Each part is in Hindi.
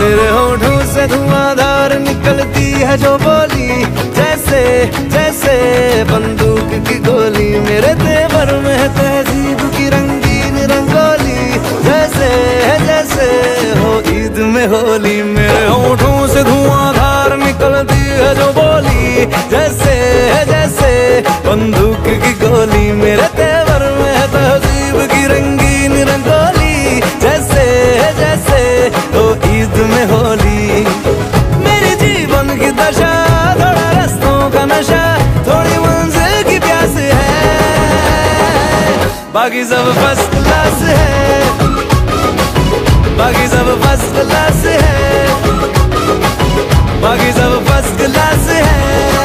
मेरे होठों से धुआंधार निकलती है जो बोली, जैसे जैसे बंदूक की गोली। मेरे तेवर में है तहजीब की रंगीन रंगोली, जैसे जैसे हो ईद में होली। मेरे होठों से धुआंधार निकलती है जो बोली, जैसे जैसे बंदूक की गोली। मेरे बाकी सब फ़र्स्ट क्लास है। बाकी सब फ़र्स्ट क्लास है। बाकी सब फ़र्स्ट क्लास है।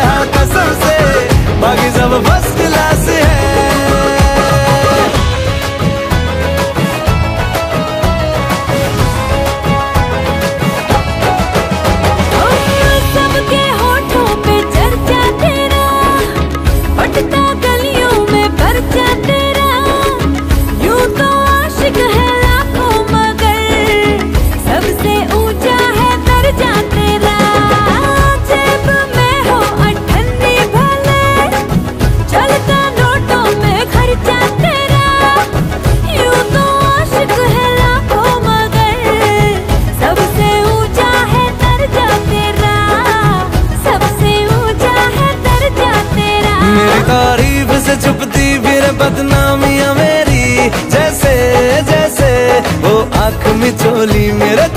हाँ कसम से। बाकी सब बदनामियाँ मेरी जैसे जैसे वो आँख में चोली मेरे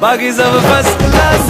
बाकी सब फ़र्स्ट क्लास है